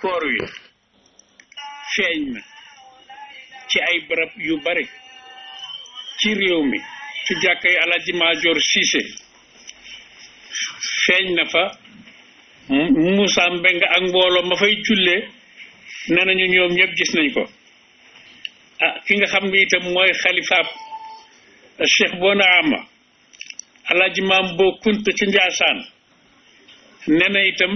koor wi feeñ na ci ay barab yu bari ci réew mi ci jàkkay Alaaji Maajoor Siise feeñ na fa Moussa Mbeng ak mbooloo ma fay jullee nee nañu ñoom ñëpp gis nañ ko ah ki nga xam ne itam mooy xalifaab Cheikh Bouna Ama alaaji maam boo kunt ci njaasaan nee na itam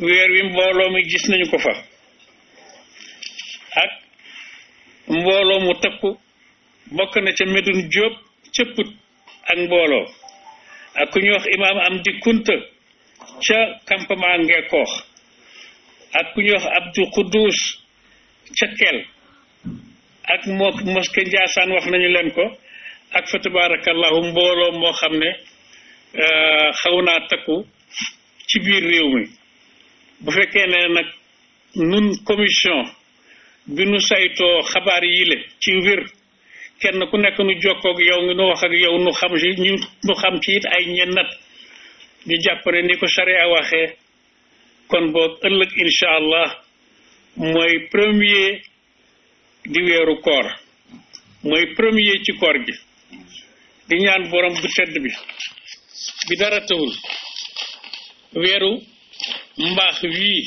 weer wi mbooloo mi gis nañu ko fa ak mbooloo mu takku bokk na ca Medun Jóob ca Put ak mbooloo ak ku ñuy wax imaam am di kunta ca campement Ngeekoox ak ku ñuy wax Abdou Quddus ca Kelle ak moo mosquée Ndiassane wax nañu leen ko ak fa tabarakallahu mbooloo moo xam ne euh, xaw naa takku ci biir réew mi bu fekkee ne nag nun commission bi nu saytoo xabaar yi le ci wér kenn ku nekk nu jokkoog yow ngi nu wax ak yow nu xam ci ñu nu xam ci it ay ñennat ñu jàpp ne ni ko charia waxee kon boog ëllëg incha allah mooy premier di weeru koor mooy premier ci koor gi di ñaan borom bu tedd bi bi dara tawul weeru mbaax wii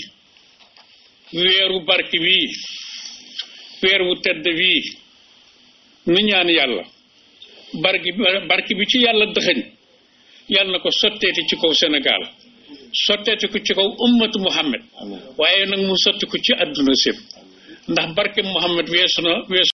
weeru barke wii weer wu tedd wii nu ñaan yàlla barke barke bi ci yàlla dëxëñ yàlla na ko sotteeti ci kaw Sénégal sotteeti ko ci kaw ummatu Muhammad waaye nag mu sotti ko ci àdduna sépp ndax barke Muhammad weesu na weesu